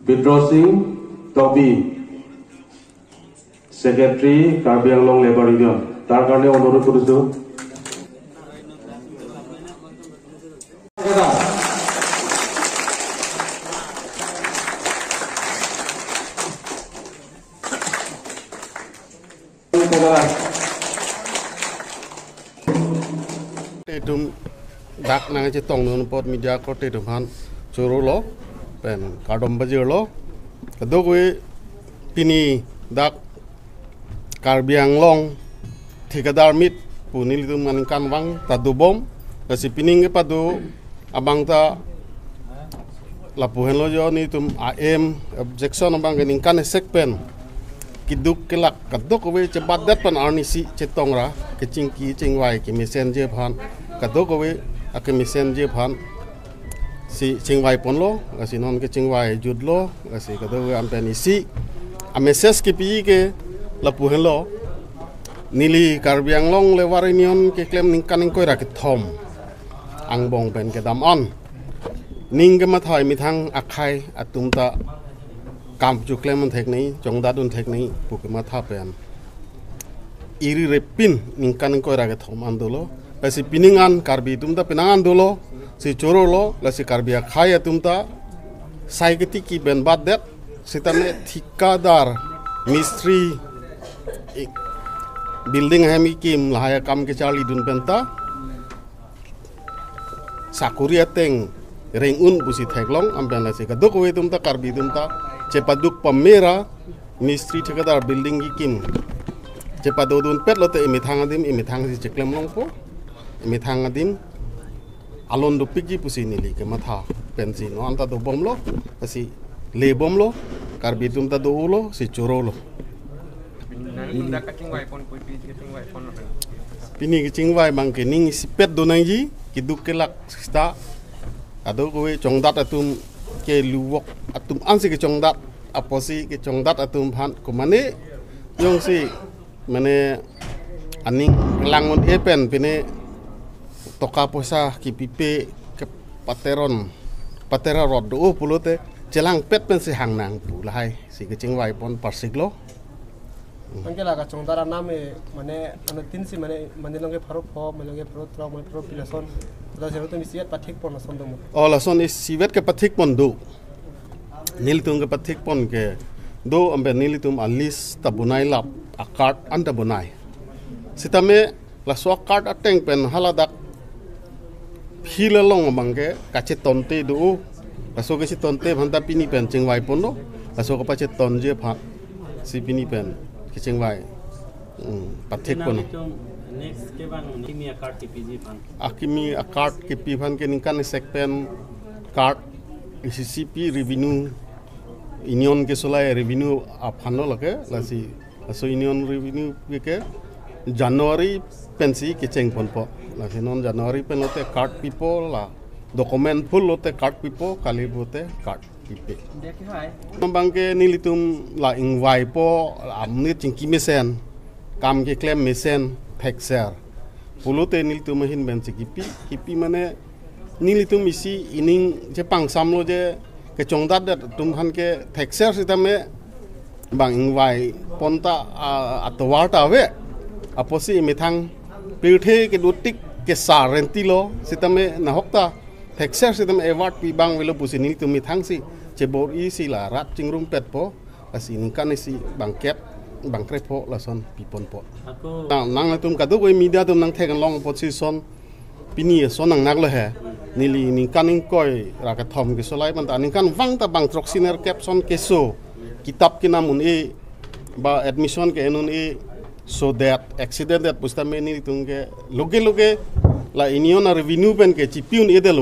বিদ্রোহ সিং টবি সেক্রেটারি Karbi Anglong labour union তাৰ কাৰণে অনুৰোধ কৰিছোঁ Tetum dak nang ci tong nun pot media pen pini dak karbiang long. Thikadar mit punil tum mankan wang tadu bom. Kasi pining padu abang ta lapuhen lo jo ni tum am objection abang kening kan sek pen. Kiduk kelak kadok we cebat dat pan arni si cetong ra ke cingki cingwai ke messenger phan kadok we ake messenger phan si cingwai pon lo asi non ke cingwai jud lo asi kadok we ampen isi a message ke ke lapu lo. Nili karbiang long le warinion ke klem ning kaning koi ra ke thom. Ang bong pen ke dam on. Ning ke ma mi thang akhai atum ta kam chu kleman thek nei chong da dun thek nei puk ma tha pen iri re pin ning kan ko ra ga thom an dolo pasi piningan karbi tum ta pinangan dolo si choro lo la si karbi a khaya tum ta sai gati ki ben bad det sitame thikadar mistri building hemi kim lahaya kam ke charli dun penta sakuria teng ring un busi theklong amben la si ka dok we tum ta karbi tum ta cepaduk pamera mistri ठेकेदार बिल्डिंग की किम cepaduk dun pet lo te imi thang adim imi thang si ceklem long alon du pigi pusi nili ke matha pensi no? Anta do bom lo asi le bom lo karbi tum ta do lo si choro lo Nanda ka chingwai pon pui pi ka chingwai pon no. pini ki chingwai mang ke ning si pet do nang ji ki duk ke lak sta. Ado ko we chong dat atum ke luwok atum ansi ke chong dat aposi ke chong dat atum phan ko mane. Yong si mane aning langon epen pine toka posa ki pipe ke pateron. Patera rod do pulote celang pet pen si hang nang pu lai si ke chingwai pon parsik lo. Angke laga chongdara name mane ano tinsi mane mane longe pharo pho mane longe pharo tra mane pharo pilason. Da jero to misiat pathik pon son domo ola son is sivet ke pathik pon do nil tung ke pathik pon ke do ambe nil tum alis tabunai lap akart anta bunai sitame la so akart ateng pen haladak phila long bang ke kache tonte du aso ke si tonte bhanta pini pen ching wai pon no aso ko pache ton je pha si pini pen ke ching wai pathek pon akimi a card ke pi bhan ke nikane sek pen card ccp revenue union ke solae revenue a phano lage lasi aso union revenue ke ke ke january pensi ke cheng pon po. Lasi non january pen lote card pipo la document full lote card pipo kali bote card pipe Dia ki hai. Nambang ke nilitum la ingwai po amni chingki mesen kam ke claim mesen fexer pulute nilitum hin ben se kipi kipi mane nilitum isi ining je pang samlo je ke chongdat dat tum han ke fexer sitame bang ingwai ponta atwarta we aposi mithang pirthe ke dutik ke sa rentilo sitame na hokta fexer sitame award pi bang welo pusi nilitum mithang si cebor i si la rat cingrum pet po asi ningkan si bang kep bang krepo la son pipon po nang nang tum kadu we media tum nang thek long position pini son. Nang nak lo he nili ning koi ra ka thom ke solai man ta ningkan wang ta bang trok siner caption ke so kitab ki namun e ba admission ke enun e so that accident that pusta me ni tung ke loge loge la inion revenue pen ke chipiun edel